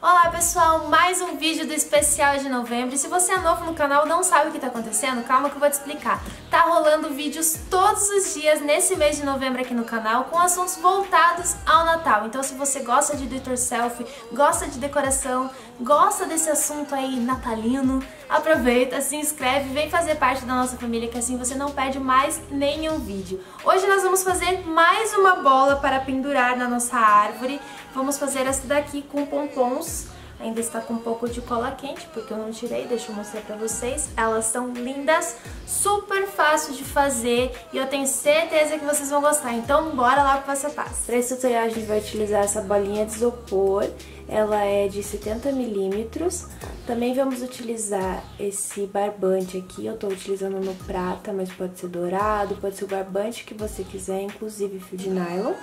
Oh, Olá pessoal, mais um vídeo do especial de novembro. Se você é novo no canal não sabe o que está acontecendo, calma que eu vou te explicar. Tá rolando vídeos todos os dias nesse mês de novembro aqui no canal com assuntos voltados ao Natal. Então se você gosta de do it yourself, gosta de decoração, gosta desse assunto aí natalino, aproveita, se inscreve, vem fazer parte da nossa família que assim você não perde mais nenhum vídeo. Hoje nós vamos fazer mais uma bola para pendurar na nossa árvore. Vamos fazer essa daqui com pompons. Ainda está com um pouco de cola quente, porque eu não tirei, deixa eu mostrar pra vocês. Elas são lindas, super fácil de fazer e eu tenho certeza que vocês vão gostar. Então bora lá pro passo a passo. Para esse tutorial a gente vai utilizar essa bolinha de isopor. Ela é de 70 milímetros. Também vamos utilizar esse barbante aqui. Eu tô utilizando no prata, mas pode ser dourado, pode ser o barbante que você quiser, inclusive fio de nylon.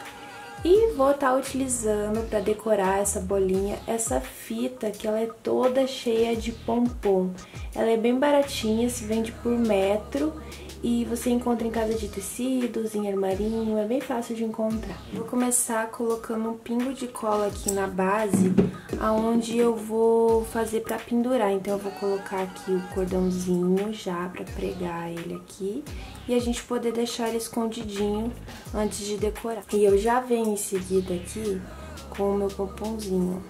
E vou estar tá utilizando para decorar essa bolinha, essa fita que ela é toda cheia de pompom. Ela é bem baratinha, se vende por metro e você encontra em casa de tecidos, em armarinho, é bem fácil de encontrar. Vou começar colocando um pingo de cola aqui na base, aonde eu vou fazer para pendurar. Então eu vou colocar aqui o cordãozinho já para pregar ele aqui e a gente poder deixar ele escondidinho antes de decorar. E eu já venho em seguida aqui com o meu pomponzinho.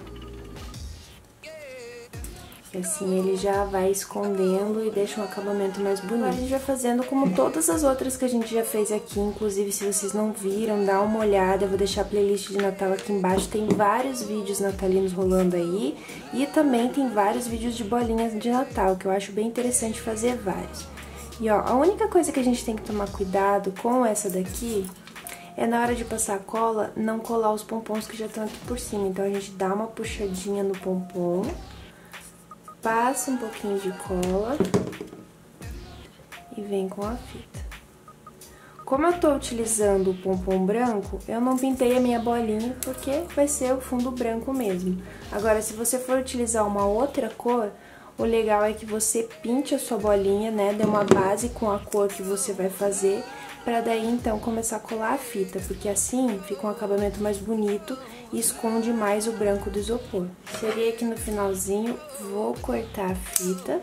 Assim ele já vai escondendo e deixa um acabamento mais bonito. a gente vai fazendo como todas as outras que a gente já fez aqui. Inclusive, se vocês não viram, dá uma olhada. Eu vou deixar a playlist de Natal aqui embaixo. Tem vários vídeos natalinos rolando aí. E também tem vários vídeos de bolinhas de Natal, que eu acho bem interessante fazer vários. E ó, a única coisa que a gente tem que tomar cuidado com essa daqui é na hora de passar a cola, não colar os pompons que já estão aqui por cima. Então a gente dá uma puxadinha no pompom passa um pouquinho de cola e vem com a fita. Como eu tô utilizando o pompom branco, eu não pintei a minha bolinha porque vai ser o fundo branco mesmo. Agora, se você for utilizar uma outra cor, o legal é que você pinte a sua bolinha, né, dê uma base com a cor que você vai fazer para daí então começar a colar a fita, porque assim fica um acabamento mais bonito e esconde mais o branco do isopor. Cheguei aqui no finalzinho, vou cortar a fita.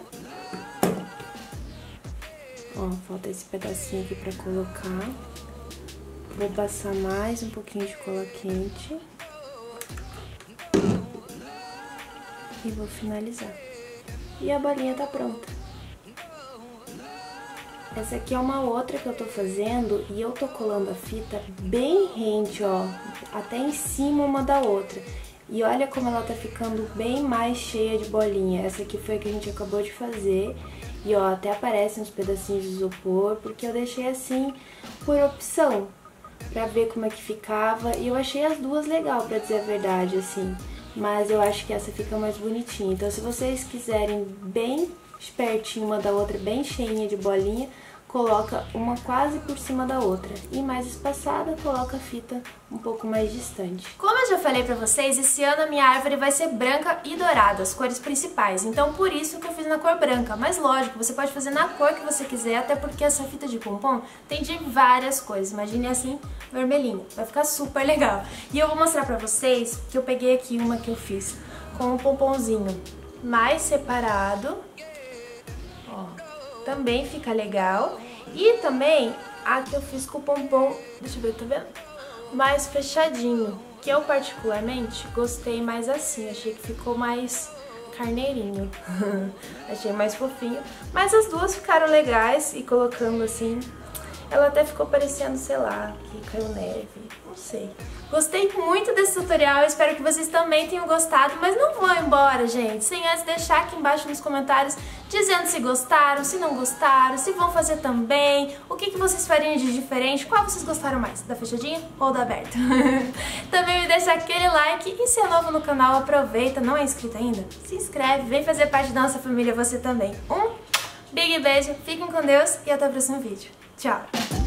Ó, falta esse pedacinho aqui para colocar. Vou passar mais um pouquinho de cola quente. E vou finalizar. E a bolinha tá pronta. Essa aqui é uma outra que eu tô fazendo e eu tô colando a fita bem rente, ó, até em cima uma da outra. E olha como ela tá ficando bem mais cheia de bolinha. Essa aqui foi a que a gente acabou de fazer. E ó, até aparecem uns pedacinhos de isopor, porque eu deixei assim por opção, pra ver como é que ficava. E eu achei as duas legal, pra dizer a verdade, assim. Mas eu acho que essa fica mais bonitinha. Então se vocês quiserem bem pertinho uma da outra, bem cheinha de bolinha, coloca uma quase por cima da outra. E mais espaçada coloca a fita um pouco mais distante. Como eu já falei pra vocês, esse ano a minha árvore vai ser branca e dourada, as cores principais, então por isso que eu fiz na cor branca, mas lógico, você pode fazer na cor que você quiser, até porque essa fita de pompom tem de várias cores, imagine assim, vermelhinho, vai ficar super legal. E eu vou mostrar pra vocês que eu peguei aqui uma que eu fiz com um pomponzinho mais separado, também fica legal. E também a que eu fiz com o pompom, deixa eu ver, tá vendo? Mais fechadinho, que eu particularmente gostei mais assim, achei que ficou mais carneirinho. achei mais fofinho. Mas as duas ficaram legais e colocando assim, ela até ficou parecendo, sei lá, que caiu neve, não sei. Gostei muito desse tutorial, espero que vocês também tenham gostado, mas não vão embora, gente, sem antes deixar aqui embaixo nos comentários dizendo se gostaram, se não gostaram, se vão fazer também, o que, que vocês fariam de diferente, qual vocês gostaram mais, da fechadinha ou da aberta? também me deixa aquele like e se é novo no canal, aproveita, não é inscrito ainda? Se inscreve, vem fazer parte da nossa família você também. Um big beijo, fiquem com Deus e até o próximo vídeo. Tchau!